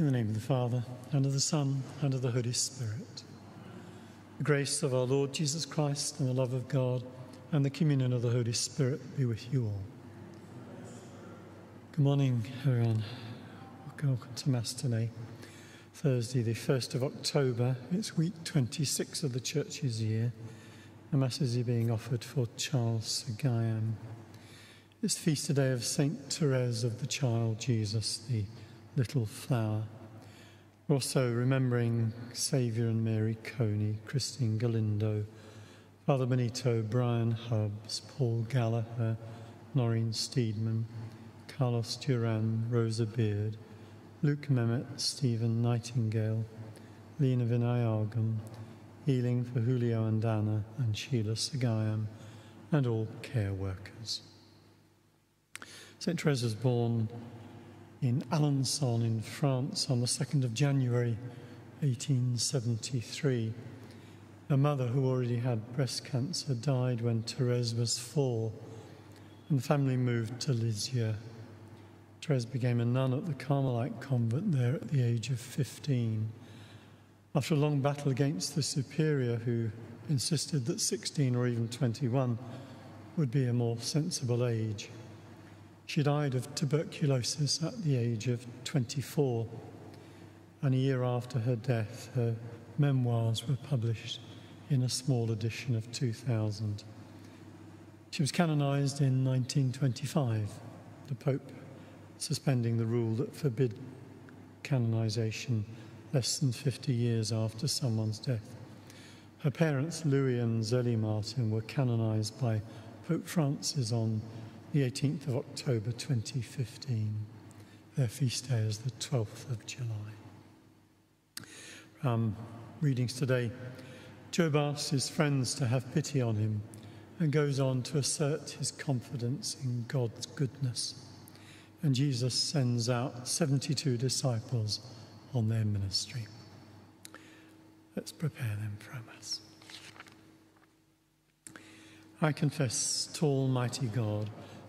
In the name of the Father, and of the Son, and of the Holy Spirit. The grace of our Lord Jesus Christ, and the love of God, and the communion of the Holy Spirit be with you all. Good morning, everyone. Welcome to Mass today. Thursday, the 1st of October. It's week 26 of the Church's year. The Mass is being offered for Charles Guyam. It's feast today of Saint Therese of the Child Jesus, the little flower. Also remembering Saviour and Mary Coney, Christine Galindo, Father Benito, Brian Hubbs, Paul Gallagher, Noreen Steedman, Carlos Duran, Rosa Beard, Luke Mehmet, Stephen Nightingale, Lena Vinayagam, healing for Julio and Anna and Sheila Sagayam, and all care workers. St. Therese was born in Alençon in France on the 2nd of January 1873. Her mother, who already had breast cancer, died when Therese was four, and the family moved to Lisieux. Therese became a nun at the Carmelite convent there at the age of 15. After a long battle against the superior, who insisted that 16 or even 21 would be a more sensible age, she died of tuberculosis at the age of 24, and a year after her death, her memoirs were published in a small edition of 2000. She was canonized in 1925, the Pope suspending the rule that forbid canonization less than 50 years after someone's death. Her parents, Louis and Zélie Martin, were canonized by Pope Francis on the 18th of October 2015. Their feast day is the 12th of July. Um, readings today. Job asks his friends to have pity on him and goes on to assert his confidence in God's goodness. And Jesus sends out 72 disciples on their ministry. Let's prepare them for us. I confess to Almighty God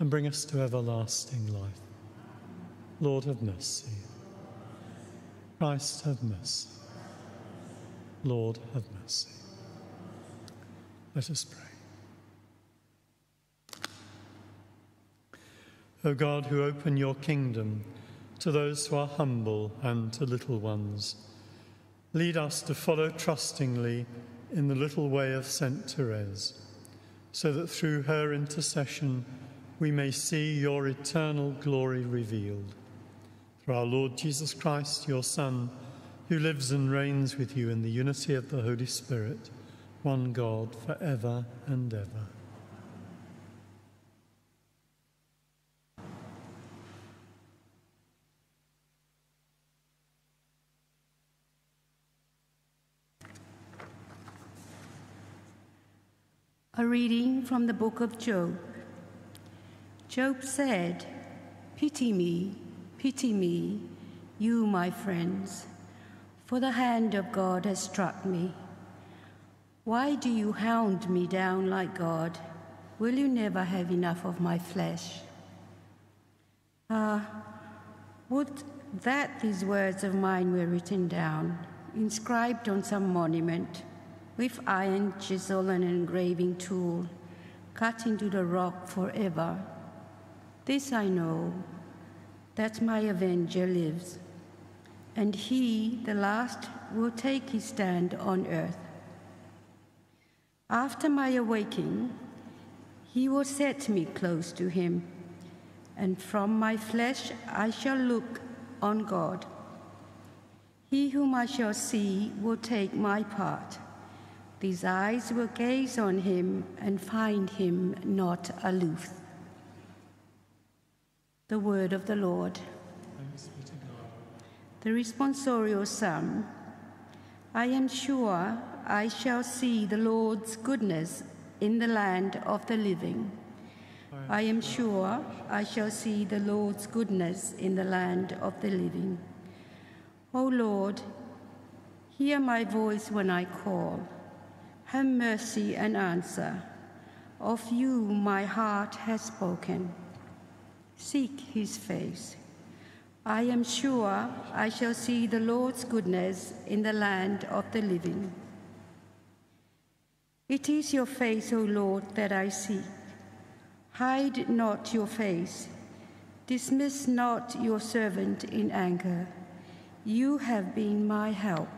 and bring us to everlasting life. Lord, have mercy. Christ, have mercy. Lord, have mercy. Let us pray. O God, who open your kingdom to those who are humble and to little ones, lead us to follow trustingly in the little way of Saint Therese, so that through her intercession, we may see your eternal glory revealed. Through our Lord Jesus Christ, your Son, who lives and reigns with you in the unity of the Holy Spirit, one God, for ever and ever. A reading from the book of Job. Job said, Pity me, pity me, you, my friends, for the hand of God has struck me. Why do you hound me down like God? Will you never have enough of my flesh? Ah, would that these words of mine were written down, inscribed on some monument, with iron chisel and engraving tool, cut into the rock forever. This I know, that my avenger lives, and he, the last, will take his stand on earth. After my awaking, he will set me close to him, and from my flesh I shall look on God. He whom I shall see will take my part. These eyes will gaze on him and find him not aloof. The word of the Lord. The responsorial psalm I am sure I shall see the Lord's goodness in the land of the living. I am sure I shall see the Lord's goodness in the land of the living. O Lord, hear my voice when I call. Have mercy and answer. Of you my heart has spoken. Seek his face. I am sure I shall see the Lord's goodness in the land of the living. It is your face, O Lord, that I seek. Hide not your face. Dismiss not your servant in anger. You have been my help.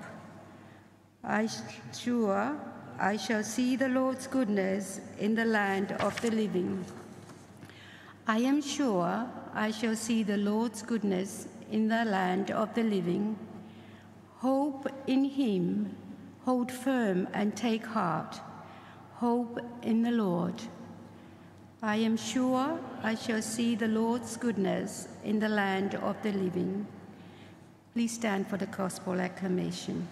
I sure I shall see the Lord's goodness in the land of the living. I am sure I shall see the Lord's goodness in the land of the living. Hope in him, hold firm and take heart. Hope in the Lord. I am sure I shall see the Lord's goodness in the land of the living. Please stand for the gospel acclamation.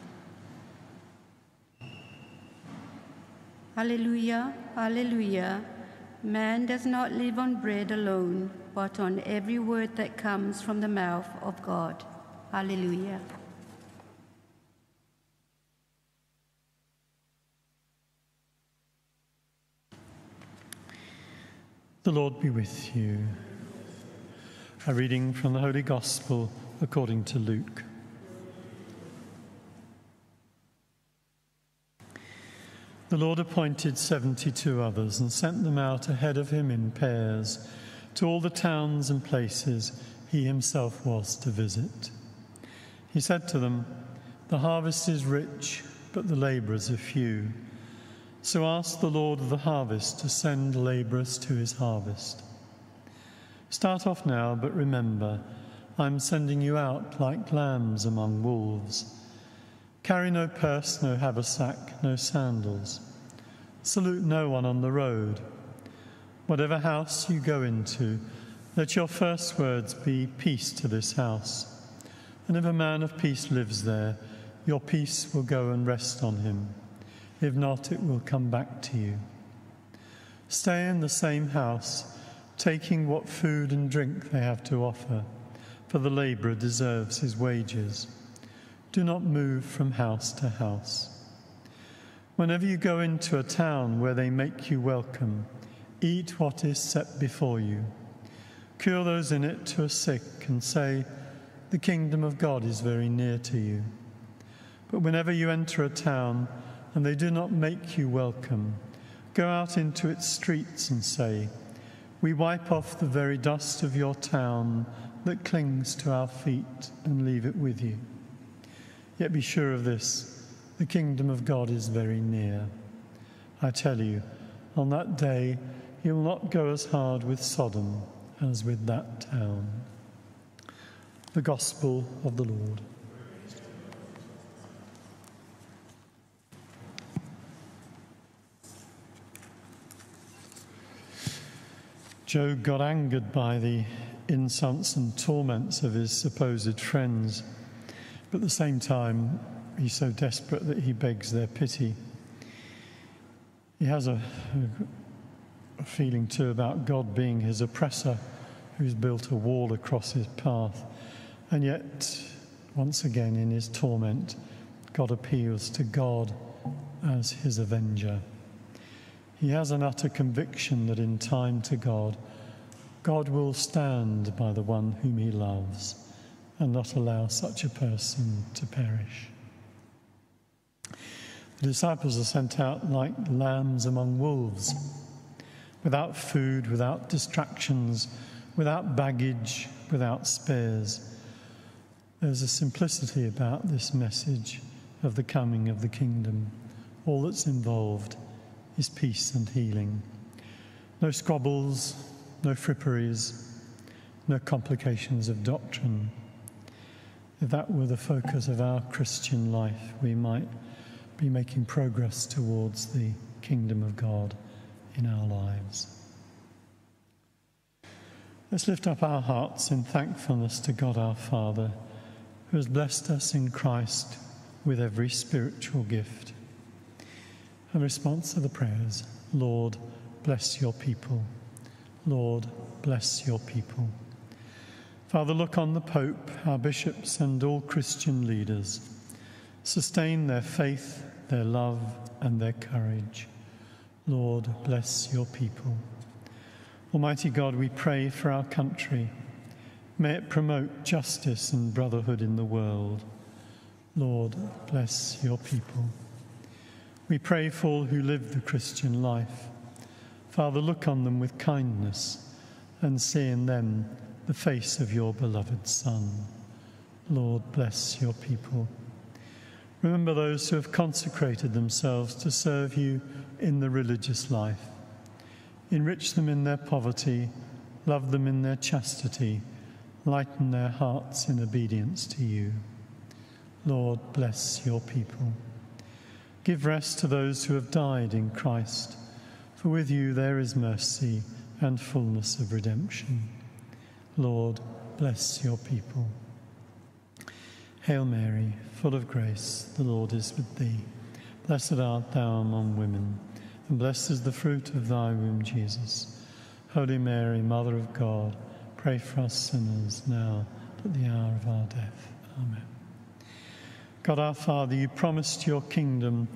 Alleluia, Alleluia. Man does not live on bread alone, but on every word that comes from the mouth of God. Hallelujah. The Lord be with you. A reading from the Holy Gospel according to Luke. The Lord appointed 72 others and sent them out ahead of him in pairs to all the towns and places he himself was to visit. He said to them, The harvest is rich, but the laborers are few. So ask the Lord of the harvest to send laborers to his harvest. Start off now, but remember, I'm sending you out like lambs among wolves. Carry no purse, no haversack, no sandals. Salute no one on the road. Whatever house you go into, let your first words be peace to this house. And if a man of peace lives there, your peace will go and rest on him. If not, it will come back to you. Stay in the same house, taking what food and drink they have to offer, for the laborer deserves his wages. Do not move from house to house. Whenever you go into a town where they make you welcome, eat what is set before you. Cure those in it who are sick and say, The kingdom of God is very near to you. But whenever you enter a town and they do not make you welcome, go out into its streets and say, We wipe off the very dust of your town that clings to our feet and leave it with you. Yet be sure of this the kingdom of God is very near. I tell you, on that day you'll not go as hard with Sodom as with that town. The Gospel of the Lord. Job got angered by the insults and torments of his supposed friends. But at the same time, he's so desperate that he begs their pity. He has a, a, feeling too about God being his oppressor who's built a wall across his path. And yet, once again, in his torment, God appeals to God as his avenger. He has an utter conviction that in time to God, God will stand by the one whom he loves and not allow such a person to perish. The disciples are sent out like lambs among wolves, without food, without distractions, without baggage, without spares. There's a simplicity about this message of the coming of the kingdom. All that's involved is peace and healing. No squabbles, no fripperies, no complications of doctrine. If that were the focus of our Christian life, we might be making progress towards the kingdom of God in our lives. Let's lift up our hearts in thankfulness to God our Father, who has blessed us in Christ with every spiritual gift. A response to the prayers Lord, bless your people. Lord, bless your people. Father, look on the Pope, our bishops, and all Christian leaders. Sustain their faith, their love, and their courage. Lord, bless your people. Almighty God, we pray for our country. May it promote justice and brotherhood in the world. Lord, bless your people. We pray for all who live the Christian life. Father, look on them with kindness and see in them the face of your beloved Son. Lord, bless your people. Remember those who have consecrated themselves to serve you in the religious life. Enrich them in their poverty, love them in their chastity, lighten their hearts in obedience to you. Lord, bless your people. Give rest to those who have died in Christ, for with you there is mercy and fullness of redemption. Lord, bless your people. Hail Mary, full of grace, the Lord is with thee. Blessed art thou among women and blessed is the fruit of thy womb, Jesus. Holy Mary, Mother of God, pray for us sinners now at the hour of our death. Amen. God our Father, you promised your kingdom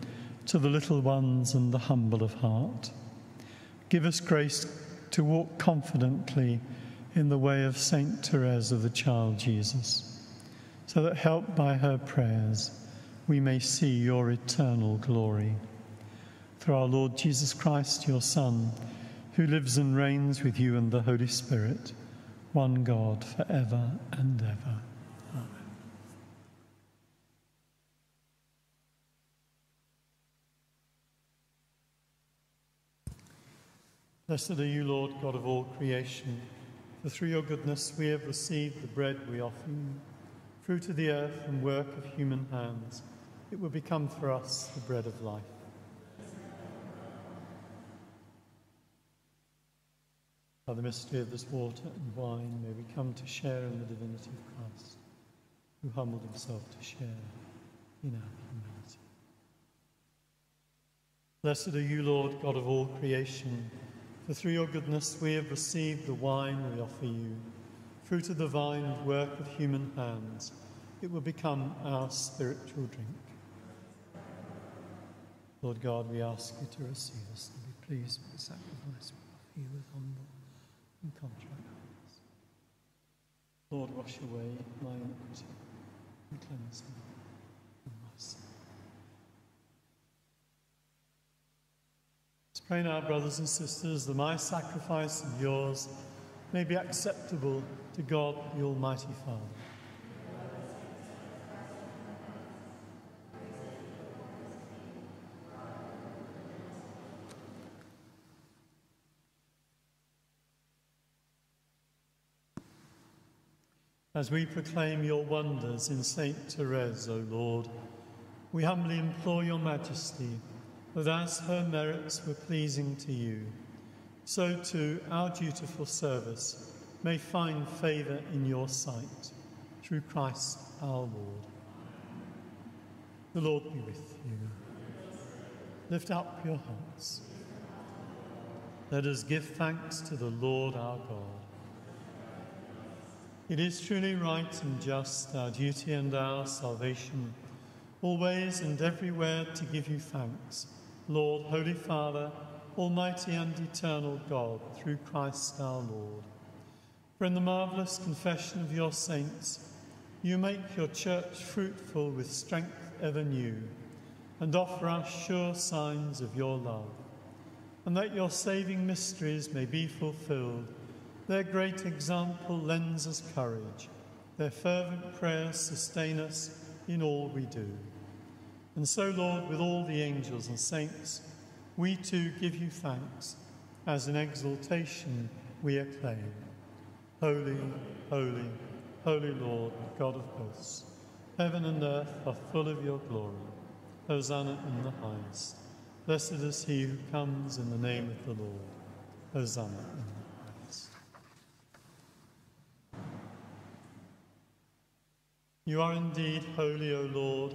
to the little ones and the humble of heart. Give us grace to walk confidently in the way of Saint Therese of the Child Jesus, so that helped by her prayers, we may see your eternal glory through our Lord Jesus Christ, your Son, who lives and reigns with you and the Holy Spirit, one God, for ever and ever. Amen. Blessed are you, Lord, God of all creation, for through your goodness we have received the bread we offer you, fruit of the earth and work of human hands. It will become for us the bread of life. By the mystery of this water and wine, may we come to share in the divinity of Christ, who humbled himself to share in our humanity. Blessed are you, Lord, God of all creation, for through your goodness we have received the wine we offer you, fruit of the vine and work of human hands. It will become our spiritual drink. Lord God, we ask you to receive us and be pleased with the sacrifice we offer you with humble and contrite hearts. Lord, wash away my iniquity and cleanse me from my sin. Let's pray now, brothers and sisters, that my sacrifice and yours may be acceptable to God the Almighty Father. As we proclaim your wonders in St. Therese, O Lord, we humbly implore your majesty that as her merits were pleasing to you, so too our dutiful service may find favour in your sight, through Christ our Lord. The Lord be with you. Lift up your hearts. Let us give thanks to the Lord our God. It is truly right and just, our duty and our salvation, always and everywhere to give you thanks, Lord, Holy Father, Almighty and eternal God, through Christ our Lord. For in the marvellous confession of your saints, you make your church fruitful with strength ever new, and offer us sure signs of your love, and that your saving mysteries may be fulfilled their great example lends us courage. Their fervent prayers sustain us in all we do. And so, Lord, with all the angels and saints, we too give you thanks as in exaltation we acclaim. Holy, holy, holy Lord, God of hosts, heaven and earth are full of your glory. Hosanna in the highest. Blessed is he who comes in the name of the Lord. Hosanna in the highest. You are indeed holy, O Lord,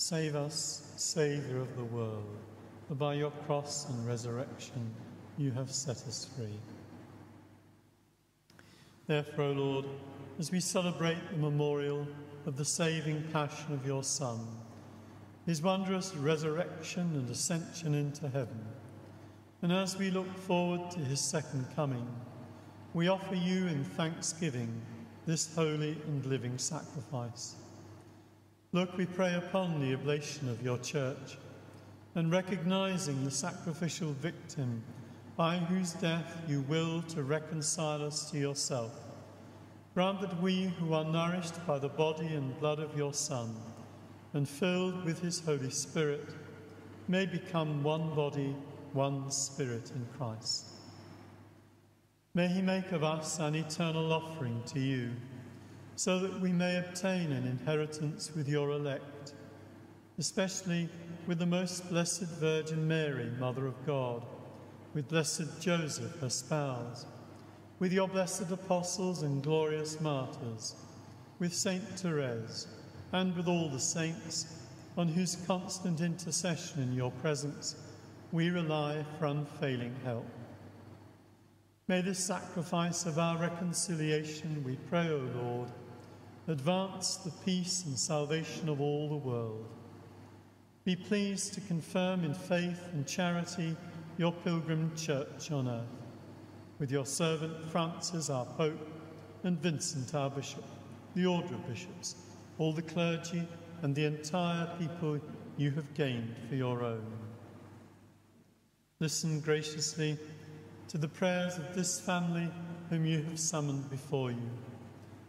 Save us, Saviour of the world, for by your cross and resurrection you have set us free. Therefore, O Lord, as we celebrate the memorial of the saving passion of your Son, his wondrous resurrection and ascension into heaven, and as we look forward to his second coming, we offer you in thanksgiving this holy and living sacrifice. Look, we pray upon the oblation of your church, and recognizing the sacrificial victim by whose death you will to reconcile us to yourself, grant that we who are nourished by the body and blood of your Son, and filled with his Holy Spirit, may become one body, one spirit in Christ. May he make of us an eternal offering to you so that we may obtain an inheritance with your elect, especially with the most blessed Virgin Mary, Mother of God, with blessed Joseph, her spouse, with your blessed apostles and glorious martyrs, with Saint Therese, and with all the saints on whose constant intercession in your presence we rely for unfailing help. May this sacrifice of our reconciliation, we pray, O Lord, advance the peace and salvation of all the world. Be pleased to confirm in faith and charity your pilgrim church on earth, with your servant Francis, our Pope, and Vincent, our Bishop, the order of bishops, all the clergy, and the entire people you have gained for your own. Listen graciously to the prayers of this family whom you have summoned before you.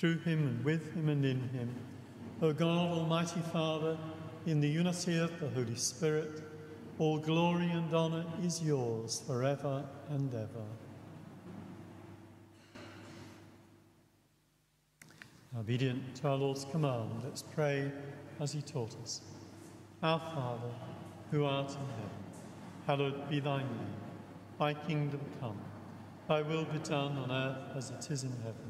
through him and with him and in him. O God, Almighty Father, in the unity of the Holy Spirit, all glory and honour is yours forever and ever. Obedient to our Lord's command, let's pray as he taught us. Our Father, who art in heaven, hallowed be thy name. Thy kingdom come, thy will be done on earth as it is in heaven.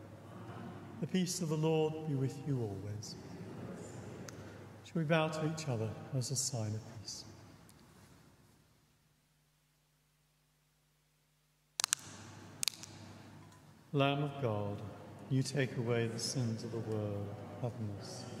The peace of the Lord be with you always. Shall we bow to each other as a sign of peace? Lamb of God, you take away the sins of the world. Have mercy.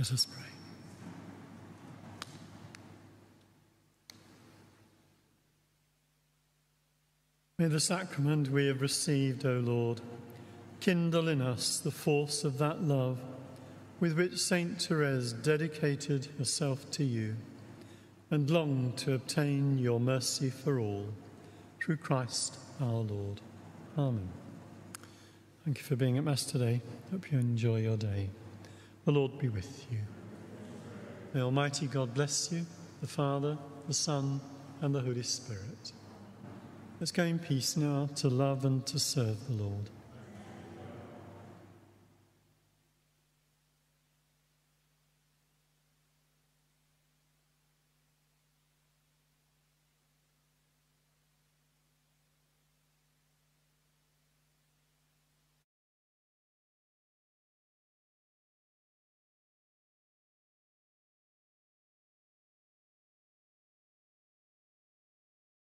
Let us pray. May the sacrament we have received, O Lord, kindle in us the force of that love with which Saint Therese dedicated herself to you and longed to obtain your mercy for all. Through Christ our Lord. Amen. Thank you for being at Mass today. Hope you enjoy your day. The Lord be with you. May Almighty God bless you, the Father, the Son, and the Holy Spirit. Let's go in peace now to love and to serve the Lord.